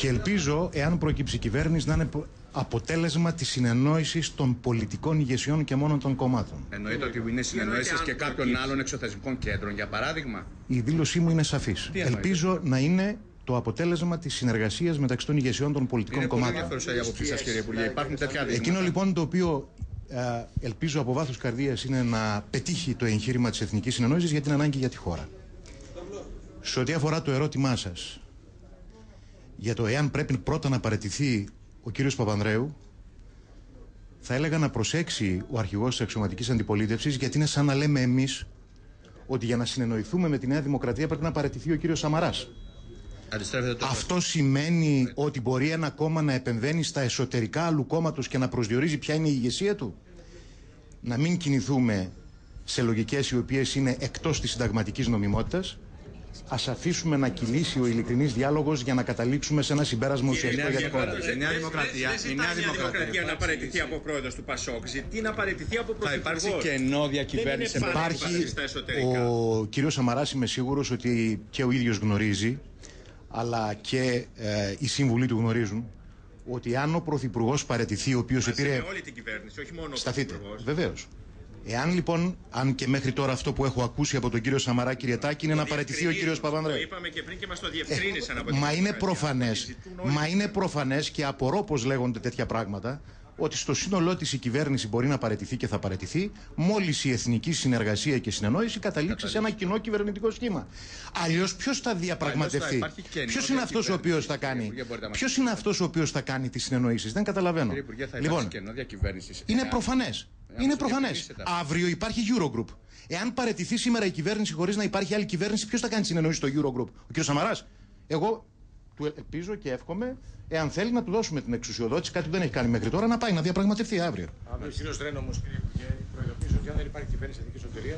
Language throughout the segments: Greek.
Και ελπίζω, εάν προκύψει η κυβέρνηση, να είναι αποτέλεσμα της συνεννόησης των πολιτικών ηγεσιών και μόνο των κομμάτων. Εννοείται ότι είναι συνεννόησης και κάποιων άλλων εξωθεσμικών κέντρων, για παράδειγμα. Η δήλωσή μου είναι σαφής. Ελπίζω να είναι το αποτέλεσμα της συνεργασίας μεταξύ των ηγεσιών των πολιτικών είναι κομμάτων. Είναι πολύ ενδιαφέρουσα η άποψή σας, κύριε Υπουργέ. Υπάρχουν τέτοια δείγματα. Εκείνο λοιπόν το οποίο ε, ελπίζω από βάθος καρδίας είναι να πετύχει το εγχείρημα της εθνικής συνεννόησης για την ανάγκη για τη χώρα. Σε ό,τι αφορά το ερώτημά σας για το εάν πρέπει πρώτα να παραιτηθεί ο κύριος Παπανδρέου, θα έλεγα να προσέξει ο αρχηγός της αξιωματικής αντιπολίτευσης, γιατί είναι σαν να λέμε εμείς ότι για να συνεννοηθούμε με τη Νέα Δημοκρατία πρέπει να παραιτηθεί ο κύριος Σαμαράς. Αυτό σημαίνει ότι μπορεί ένα κόμμα να επεμβαίνει στα εσωτερικά άλλου κόμματος και να προσδιορίζει ποια είναι η ηγεσία του. Να μην κινηθούμε σε λογικές οι οποίες είναι εκτός της συνταγματικής νομιμότητας Α αφήσουμε να κυλήσει ο ειλικρινής διάλογος για να καταλήξουμε σε ένα συμπέρασμα ουσιαστικό για την χώρα. Η Νέα Δημοκρατία, η Νέα Δημοκρατία να παραιτηθεί από πρόεδρος του Πασόκ. Ζητεί να παραιτηθεί από πρωθυπουργός. Θα υπάρξει κενό διακυβέρνηση. Υπάρχει. Ο κύριος Σαμαράς είμαι σίγουρος ότι και ο ίδιος γνωρίζει, αλλά και ε, οι σύμβουλοι του γνωρίζουν, ότι αν ο Πρωθυπουργός παραιτηθεί, ο οποίος επήρε. όλη την κυβέρνηση, όχι μόνο Σταθείτε. Βεβαίως. Εάν λοιπόν, αν και μέχρι τώρα αυτό που έχω ακούσει από τον κύριο Σαμαρά Κυριετάκη είναι να παραιτηθεί ο κύριος Παπανδρέου. Το είπαμε και πριν και μας το διευκρίνησαν ε, από Μα είναι προφανές. Μα είναι προφανές και απορώ πώς λέγονται τέτοια πράγματα ότι στο σύνολό της η κυβέρνηση μπορεί να παραιτηθεί και θα παραιτηθεί μόλις η εθνική συνεργασία και συνεννόηση καταλήξει σε ένα κοινό κυβερνητικό σχήμα. Αλλιώς ποιος θα διαπραγματευτεί, ποιος είναι αυτός ο οποίος θα κάνει, ποιος είναι αυτός ο οποίος θα κάνει τις συνεννοήσεις; Δεν καταλαβαίνω. λοιπόν, είναι προφανές. Είναι προφανές. Αύριο υπάρχει Eurogroup. Εάν παρετηθεί σήμερα η κυβέρνηση χωρίς να υπάρχει άλλη κυβέρνηση, ποιος θα κάνει συνεννοήσεις στο Eurogroup, ο κ. Σαμαράς. Εγώ του ελπίζω και εύχομαι, εάν θέλει να του δώσουμε την εξουσιοδότηση, κάτι που δεν έχει κάνει μέχρι τώρα, να πάει να διαπραγματευτεί αύριο. Αύριο, κύριος Στρέν, όμως, κύριε Υπουργέ, προειδοποιήσω ότι αν δεν υπάρχει κυβέρνηση εθνικής εταιρεία,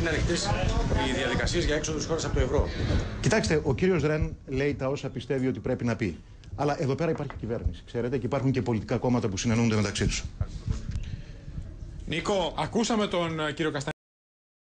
είναι ανοιχτές οι διαδικασίες για έξοδο της χώρας από το ευρώ. Κοιτάξτε, ο κύριος Ρεν λέει τα όσα πιστεύει ότι πρέπει να πει. Αλλά εδώ πέρα υπάρχει κυβέρνηση, ξέρετε, και υπάρχουν και πολιτικά κόμματα που συνεννοούνται μεταξύ τους. Νίκο, ακούσαμε τον κύριο Καστανή.